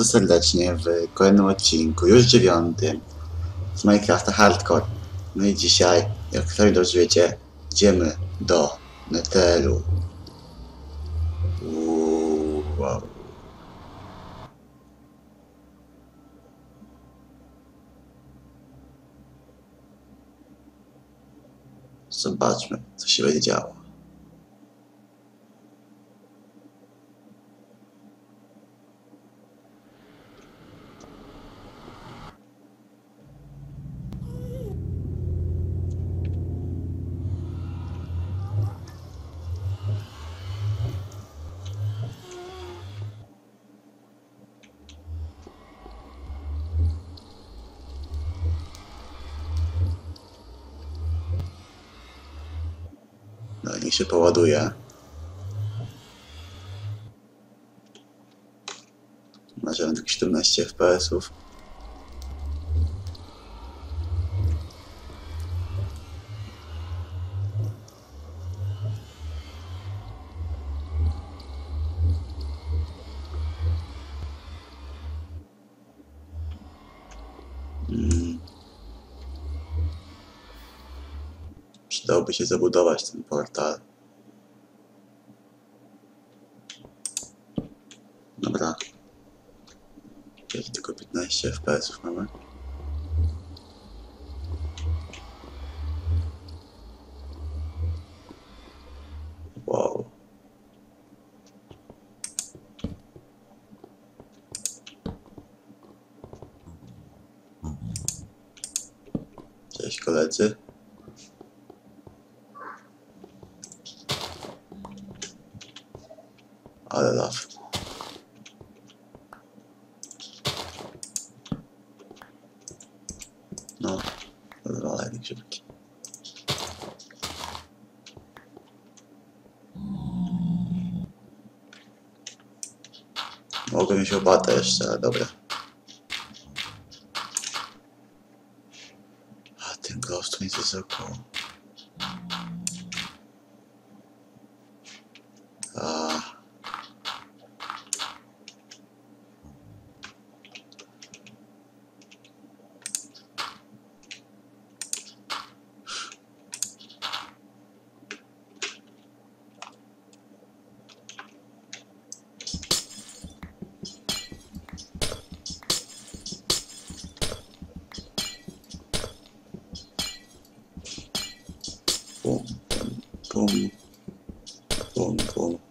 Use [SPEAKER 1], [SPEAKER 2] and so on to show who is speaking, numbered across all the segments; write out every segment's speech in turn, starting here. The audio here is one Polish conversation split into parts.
[SPEAKER 1] Bardzo serdecznie w kolejnym odcinku, już dziewiątym, z Minecrafta Hardcore. No i dzisiaj, jak sami dobrze wiecie, idziemy do Netheru. Uuu, Wow. Zobaczmy, co się będzie działo. Niech się poładuje. Może jakieś 17 FPS-ów. Mm. Się zabudować ten portal. Dobra. Jakieś tylko 15 FPS mamy. Wow. Cześć koledzy. Ale law. No, rozwalaj grzybki. Mogę mieć opatę jeszcze, ale dobra. A ten ghost mi wysoko. A. Клоны, клоны.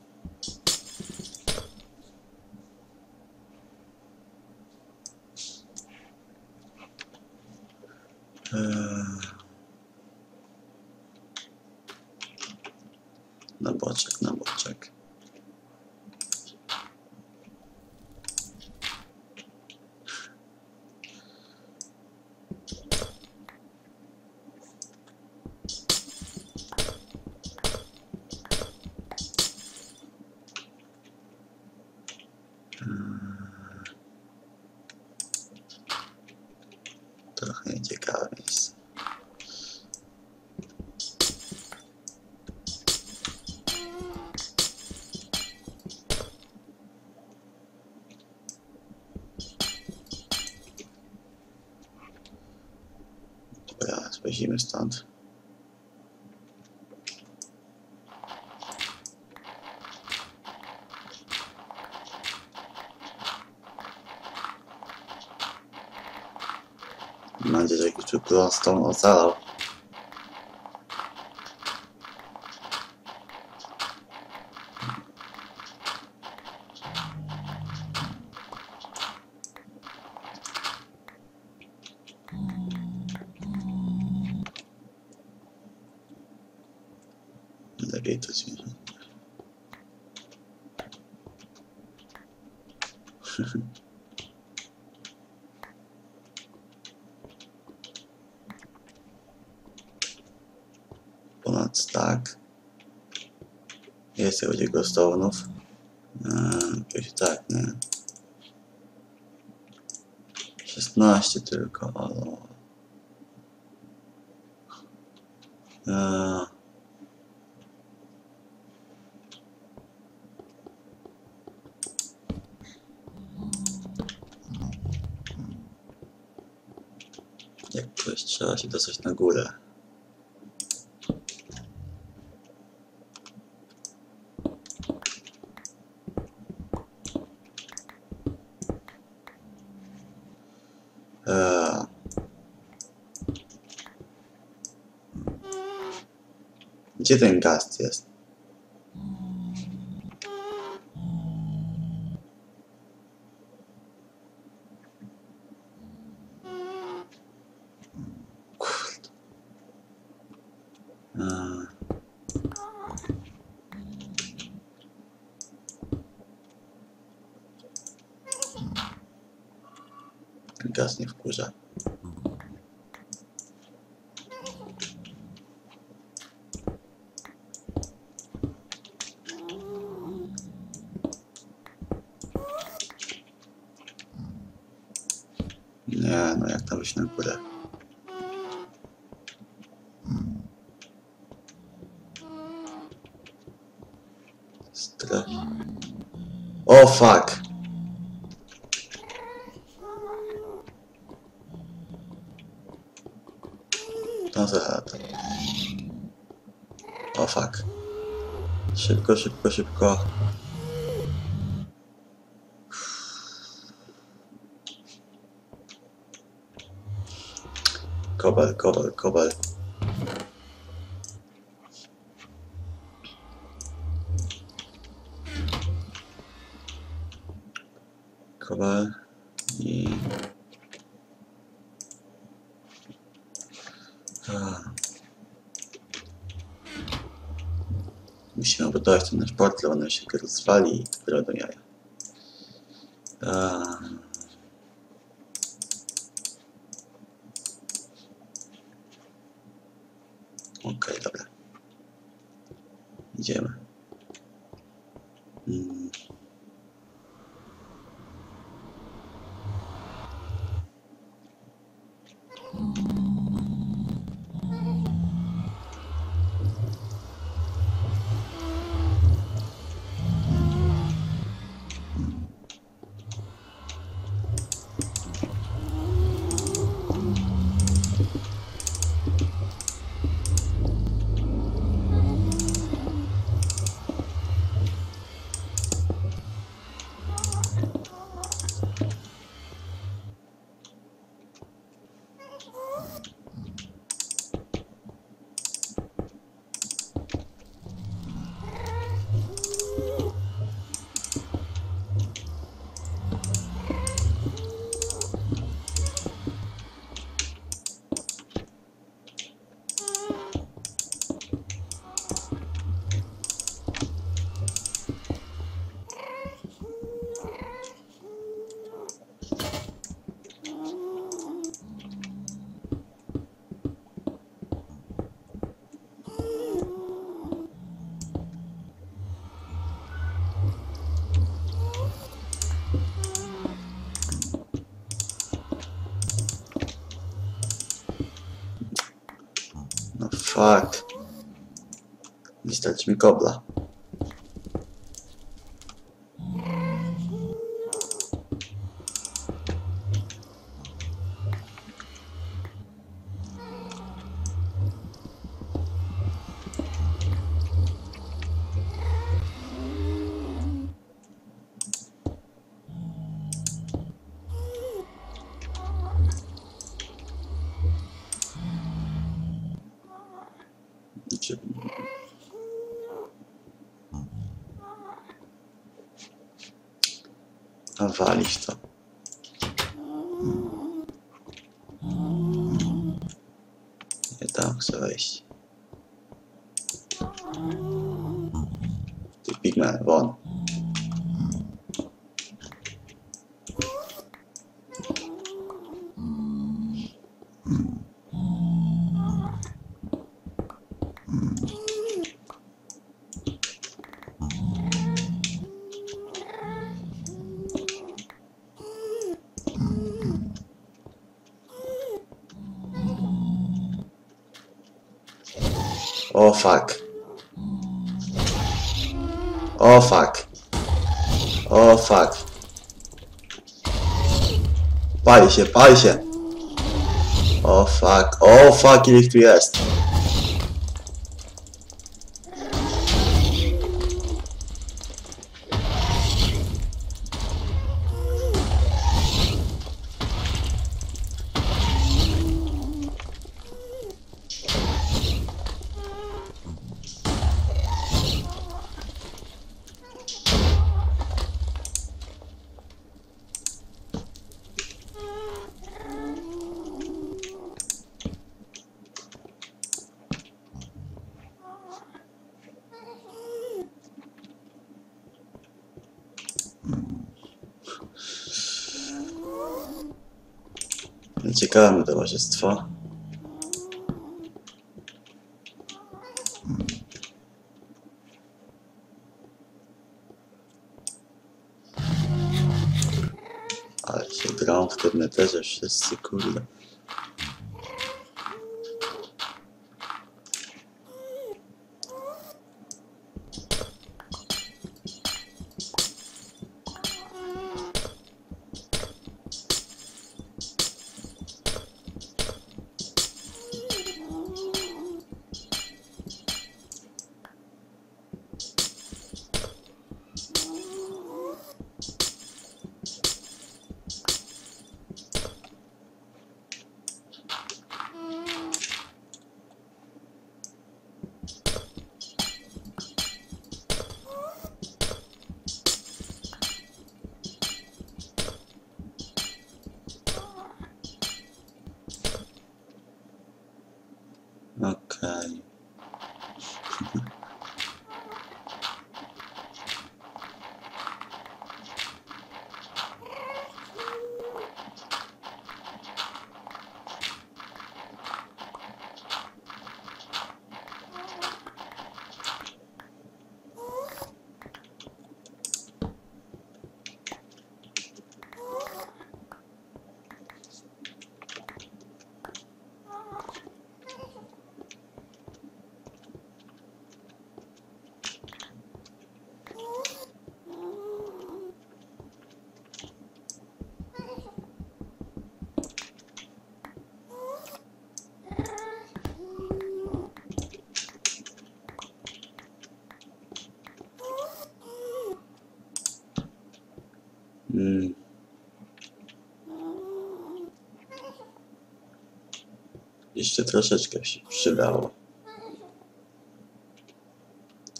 [SPEAKER 1] Spojrzymy stąd. Mam nadzieję, że jakiś tu prostą ocalał. Lepiej to ci. ponad stack. Jest będzie ghostownów. Eee, Jakieś tak, nie? 16 tylko, ale... Eee, Coś trzeba się dostać na górę. Eee. Gdzie ten gast jest? Ten gaz nie wkurza. Nie, no jak tam wyjść na górę? Strach. O fuck! No za to. O fuck. Szybko, szybko, szybko. Kobel i... A. Ten nasz portal, on się rozwali i do jaja. A. Okej, dobra. Idziemy. Mm. No fuck. Nie stać mi kobla. Czy... A walić to. Nie tam chcę wejść. Ty pigment, fuck. O fuck. O fuck. Pali się, pali się. O fuck, o fuck, ile ich tu jest. Ciekawe mi towarzystwo. Ale się grą w tym neterze wszyscy, kurde. Jeszcze troszeczkę się przydało.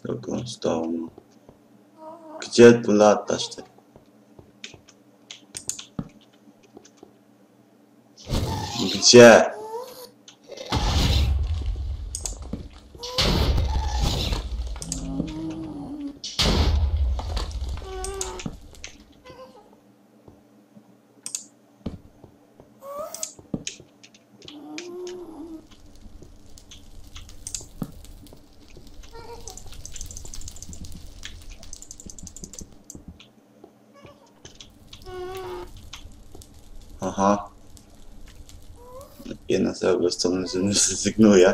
[SPEAKER 1] Drugą stronę. Gdzie tu latasz ty? Gdzie? Jedna z jego strony zrezygnuje.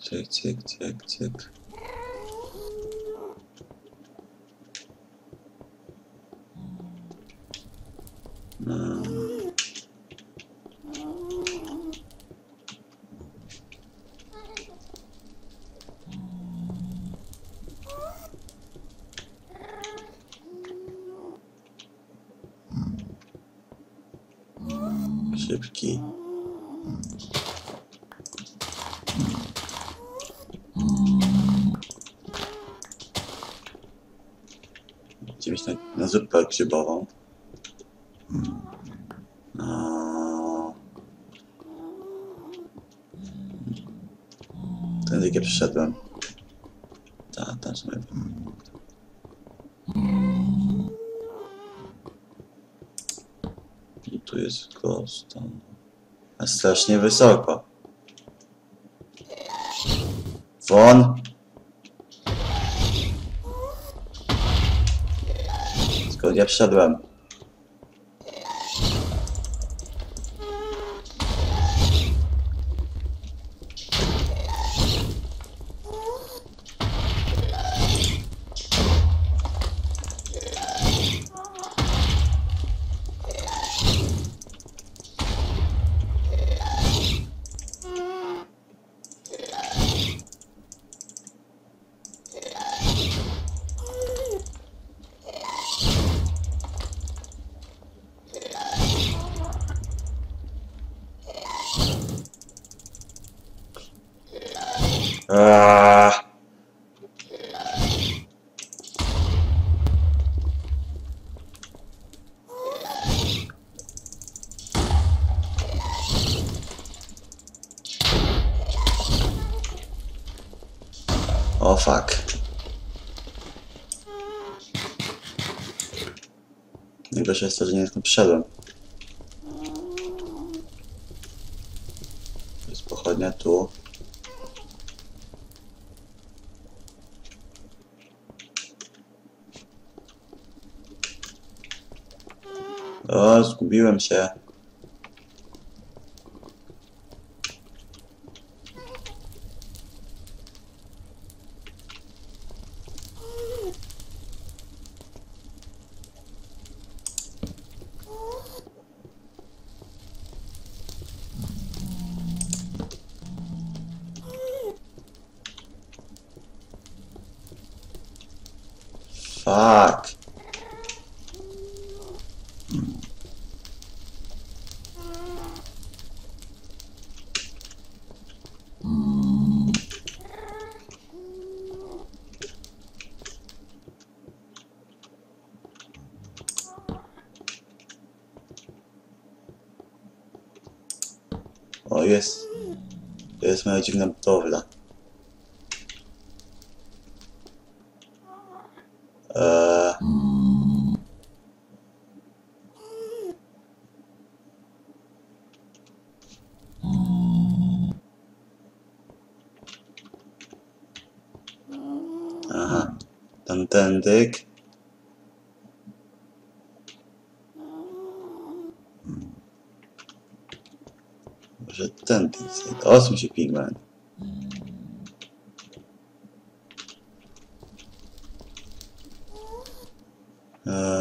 [SPEAKER 1] Cyk, cyk, cyk, cyk. No. Szybki. Mieć na, na zupę grzybową. No. Tędy jak przyszedłem. Ta, ta, sobie. I tu jest glowstone. A strasznie wysoko. Won! я 52. O fuck. Najgorsze jest to, że nie jestem przyszedłem. To jest pochodnia tu. O, zgubiłem się. Fuck. O, jest. To jest moja dziwna budowla. Eee. Tamtędyk. Może jest. Odsuń się, pigment. Eee.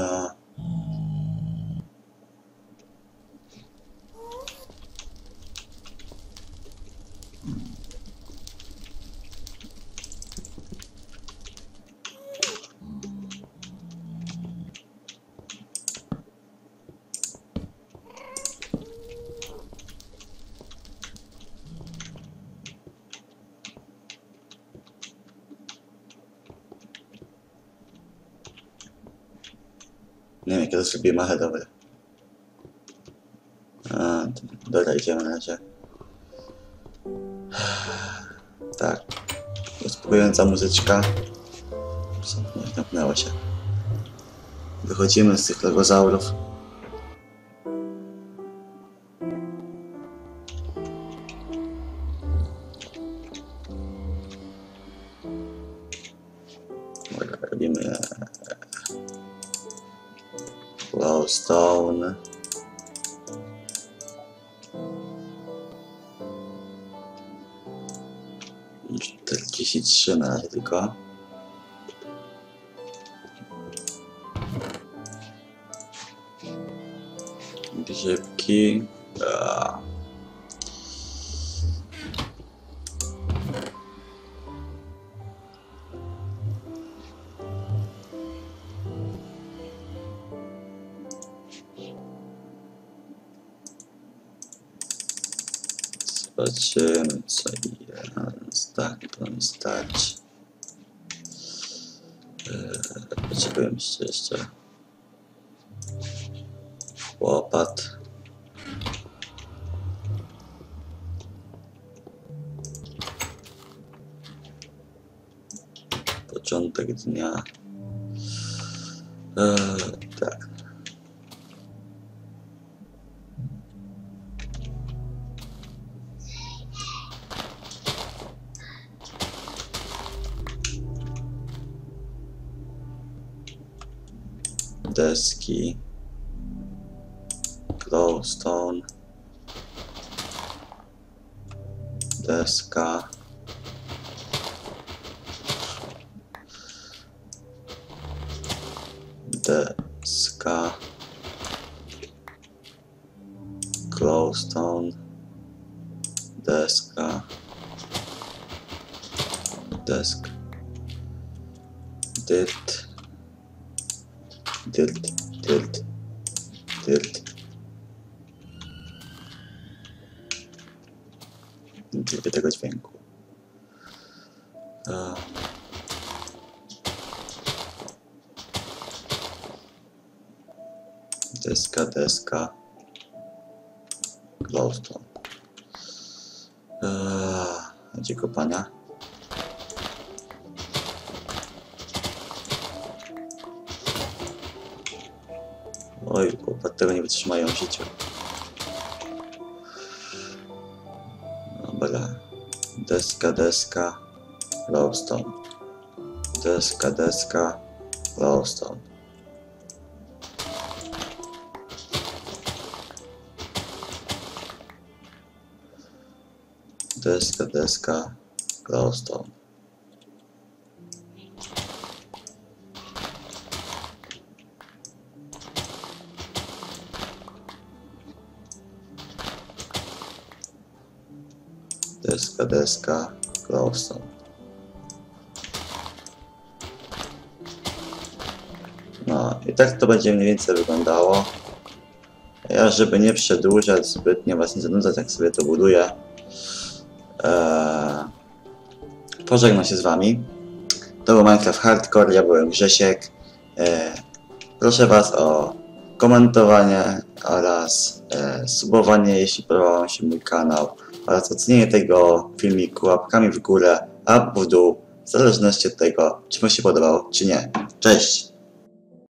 [SPEAKER 1] Wiem, kiedy sobie machę dobre. A, dobra, idziemy na razie. Tak. Uspokojąca muzyczka. Zamknęło się. Wychodzimy z tych legozaurów. Dobra, robimy Glowstone. I 43 na razie tylko. Grzybki. Starczy. Eee, Potrzebujemy jeszcze łopat. Początek dnia. Eee, tak. Deski, glowstone, deska, Eee, gdzie kopania? Oj, chłopak tego nie wytrzymają w życiu. Dobra. Deska, deska. Glowstone. Deska, deska. Glowstone. Deska, deska. Glowstone. Deska, deska. Glowstone. No i tak to będzie mniej więcej wyglądało. Ja, żeby nie przedłużać zbytnio, was nie zanudzać, jak sobie to buduję, pożegnam się z wami. To był Minecraft Hardcore, ja byłem Grzesiek. Eee, proszę was o komentowanie oraz e, subowanie, jeśli podobał wam się mój kanał oraz ocenienie tego filmiku łapkami w górę, a w dół, w zależności od tego, czy mu się podobał, czy nie. Cześć!